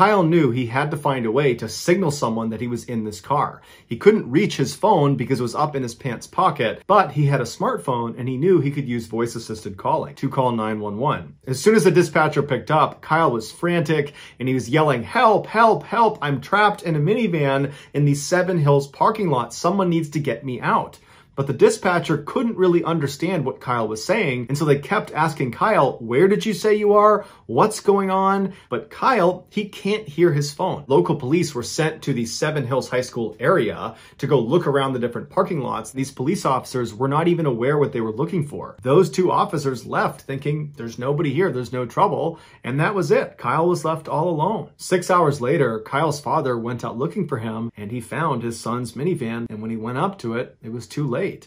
Kyle knew he had to find a way to signal someone that he was in this car. He couldn't reach his phone because it was up in his pants pocket, but he had a smartphone and he knew he could use voice assisted calling to call 911. As soon as the dispatcher picked up, Kyle was frantic and he was yelling, help, help, help, I'm trapped in a minivan in the Seven Hills parking lot. Someone needs to get me out. But the dispatcher couldn't really understand what Kyle was saying, and so they kept asking Kyle, where did you say you are? What's going on? But Kyle, he can't hear his phone. Local police were sent to the Seven Hills High School area to go look around the different parking lots. These police officers were not even aware what they were looking for. Those two officers left thinking, there's nobody here, there's no trouble, and that was it. Kyle was left all alone. Six hours later, Kyle's father went out looking for him, and he found his son's minivan, and when he went up to it, it was too late late.